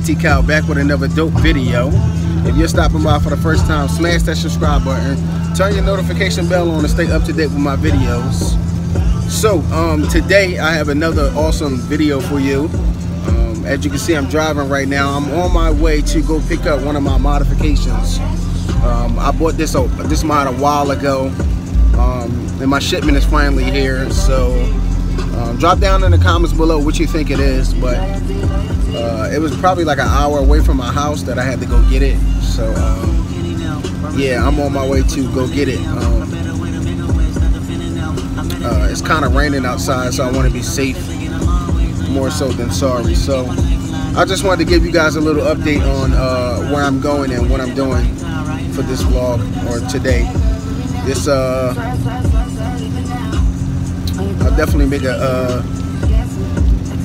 GT Cal back with another dope video. If you're stopping by for the first time, smash that subscribe button. Turn your notification bell on to stay up to date with my videos. So, um, today I have another awesome video for you. Um, as you can see, I'm driving right now. I'm on my way to go pick up one of my modifications. Um, I bought this, oh, this mod a while ago. Um, and my shipment is finally here. So, um, drop down in the comments below what you think it is. But uh, it was probably like an hour away from my house that I had to go get it. So um, yeah, I'm on my way to go get it. Um, uh, it's kind of raining outside, so I want to be safe more so than sorry. So I just wanted to give you guys a little update on uh, where I'm going and what I'm doing for this vlog or today. This uh, I'll definitely make a.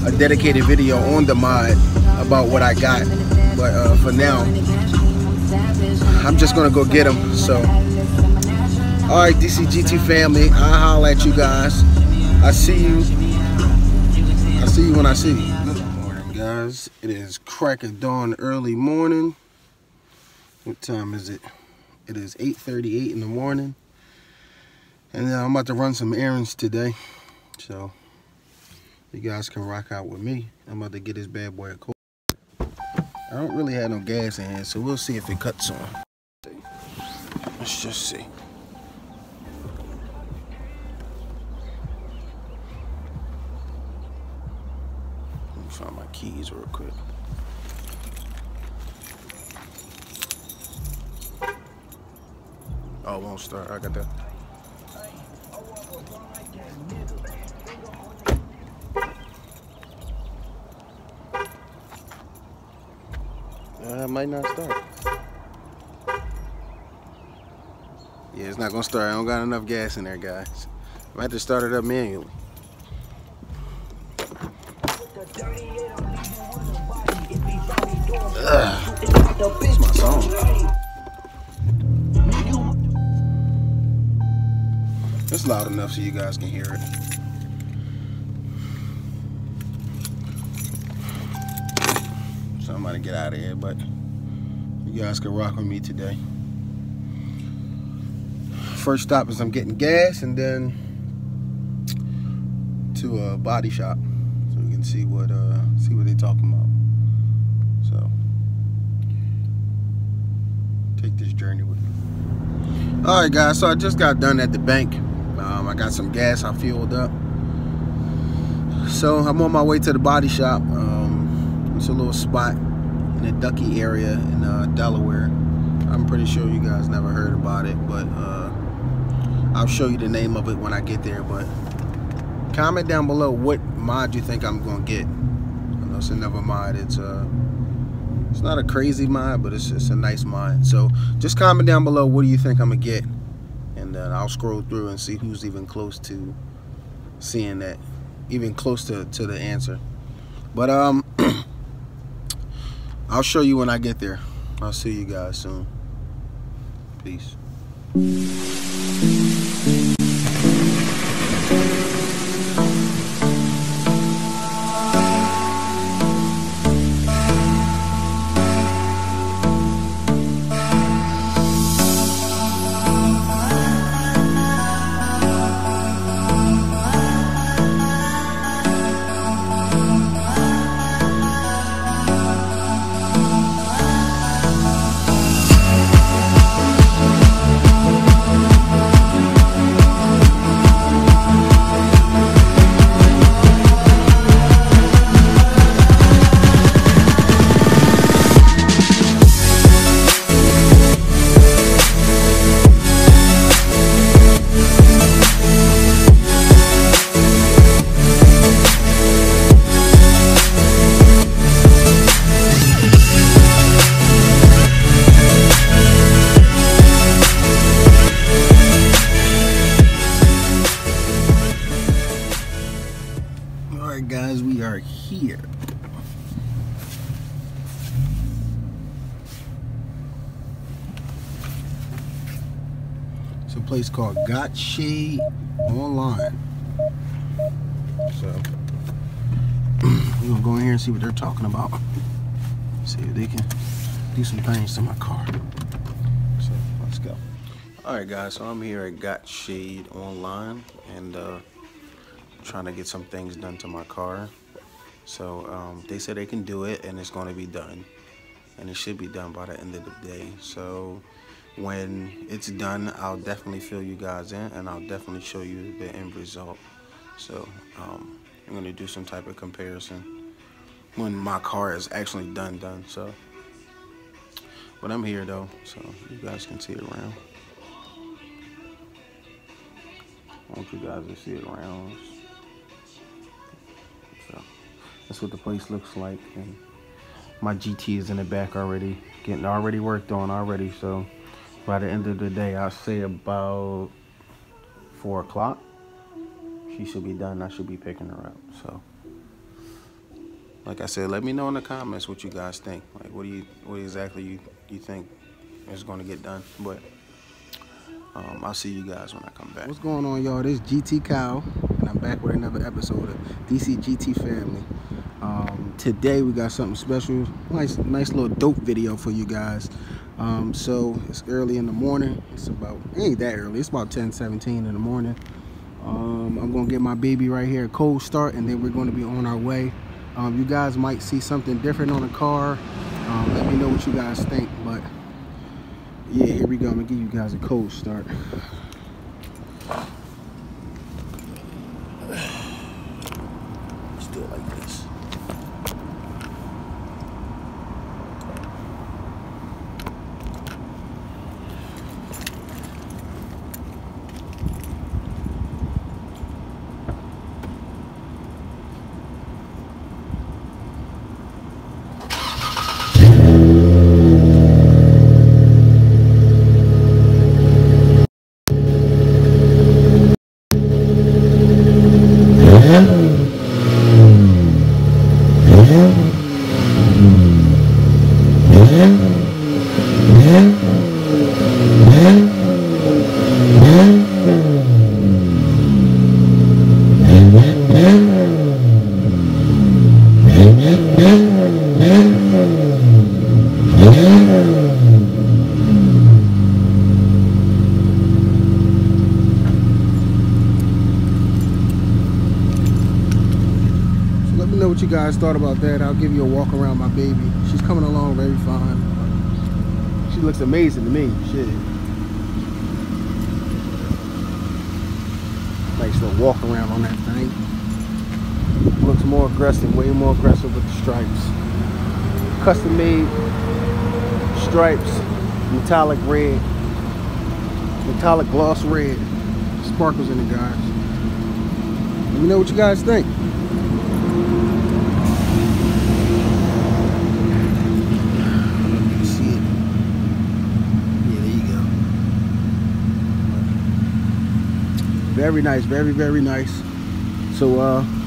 A dedicated video on the mod about what I got. But uh, for now, I'm just gonna go get them. So, all right, DCGT family, I'll holler at you guys. I see you. I see you when I see you. Good morning, guys. It is crack of dawn, early morning. What time is it? It is 8:38 in the morning, and uh, I'm about to run some errands today. So you guys can rock out with me. I'm about to get this bad boy a cold. I don't really have no gas in here, so we'll see if it cuts on. Let's just see. Let me find my keys real quick. Oh, won't start. I got that. Might not start. Yeah, it's not gonna start. I don't got enough gas in there, guys. I might have to start it up manually. Ugh. My song. It's loud enough so you guys can hear it. So I'm gonna get out of here, but you guys can rock with me today. First stop is I'm getting gas and then to a body shop so we can see what uh see what they talking about. So take this journey with me. Alright guys, so I just got done at the bank. Um, I got some gas I fueled up. So I'm on my way to the body shop. Um, it's a little spot in the Ducky area in uh, Delaware. I'm pretty sure you guys never heard about it, but uh, I'll show you the name of it when I get there. But comment down below what mod you think I'm gonna get. I know it's another mod. It's uh, it's not a crazy mod, but it's it's a nice mod. So just comment down below what do you think I'm gonna get, and then I'll scroll through and see who's even close to seeing that, even close to to the answer. But um. I'll show you when I get there. I'll see you guys soon. Peace. Place called Got Shade Online. So we're gonna go in here and see what they're talking about. See if they can do some things to my car. So let's go. All right, guys. So I'm here at Got Shade Online and uh, trying to get some things done to my car. So um, they said they can do it and it's going to be done. And it should be done by the end of the day. So when it's done, I'll definitely fill you guys in and I'll definitely show you the end result. So um, I'm going to do some type of comparison when my car is actually done done. So, but I'm here though, so you guys can see it around. I want you guys to see it around. So that's what the place looks like, and my GT is in the back already, getting already worked on already. So by the end of the day, I'll say about four o'clock. She should be done. I should be picking her up. So like I said, let me know in the comments what you guys think. Like, what do you, what exactly you, you think is going to get done? But um, I'll see you guys when I come back. What's going on, y'all? This GT Kyle, and I'm back with another episode of DC GT Family. Um, today we got something special, nice, nice little dope video for you guys. Um, so it's early in the morning. It's about ain't that early. It's about 10, 17 in the morning. Um, I'm gonna get my baby right here a cold start, and then we're gonna be on our way um, you guys might see something different on the car. Um, let me know what you guys think. But yeah, here we go. I'm gonna give you guys a cold start. You guys thought about that. I'll give you a walk around my baby. She's coming along very fine. She looks amazing to me. Shit. Nice little walk around on that thing. Looks more aggressive, way more aggressive with the stripes. Custom made stripes, metallic red, metallic gloss red. Sparkles in it, guys. Let me know what you guys think. Very nice very very nice so uh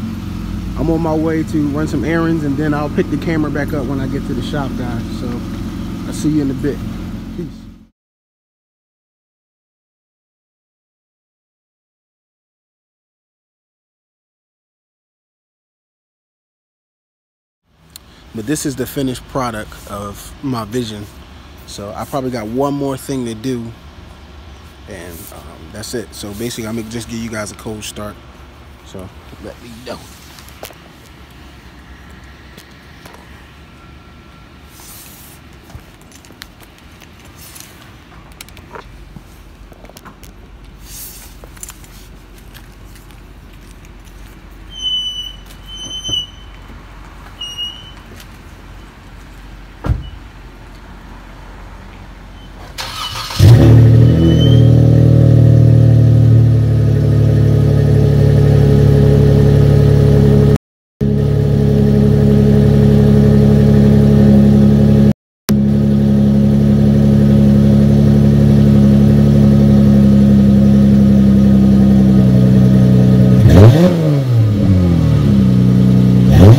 i'm on my way to run some errands and then i'll pick the camera back up when i get to the shop guys. So i'll see you in a bit. Peace. But this is the finished product of my vision. So i probably got one more thing to do and um, that's it. So basically i'm gonna just give you guys a cold start. So let me know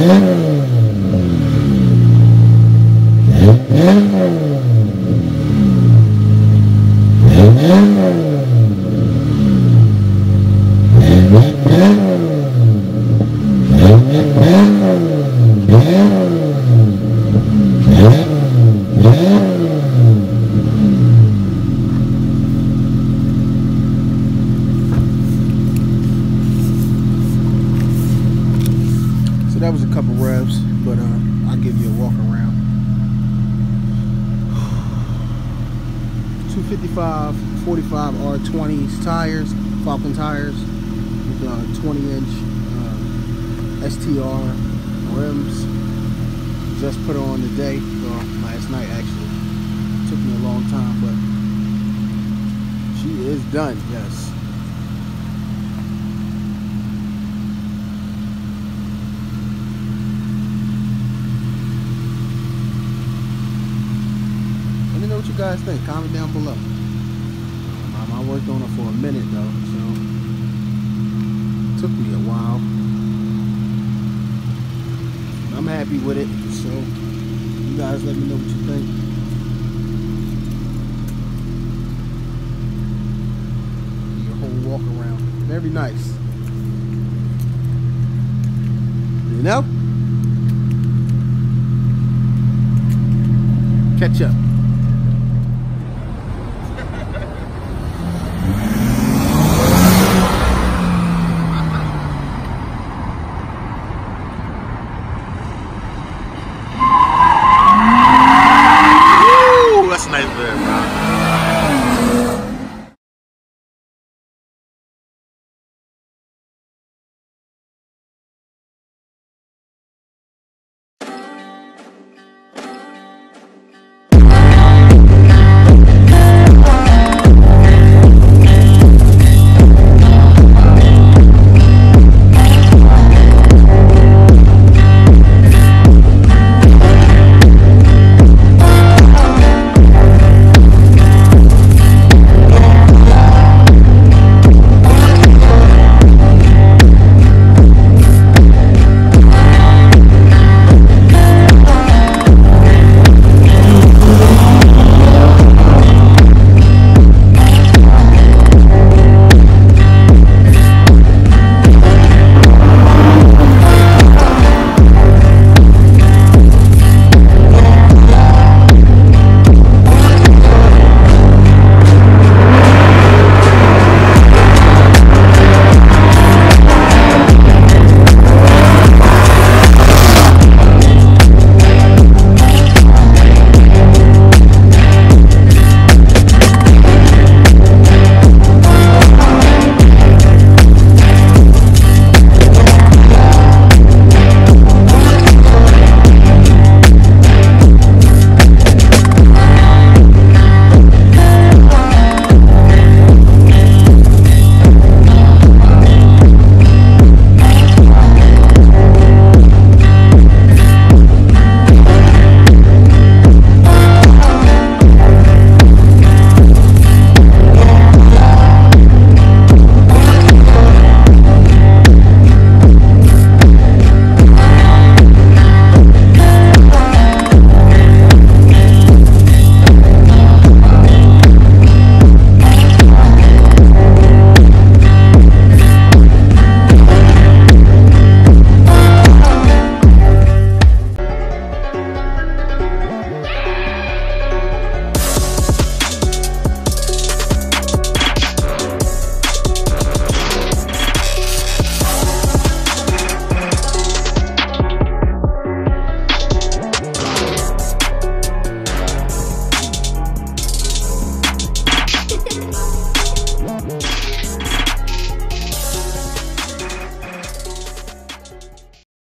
Mm-hmm. That was a couple revs, but uh, I'll give you a walk around. 255 45 R20s tires, Falken tires, with uh, 20 inch uh, STR rims. Just put on today, well, last night actually. Took me a long time, but she is done, yes. Let me know what you guys think. Comment down below. Um, I worked on it for a minute though, so took me a while. I'm happy with it, so you guys let me know what you think. Your whole walk around. Very nice. You know? Catch up.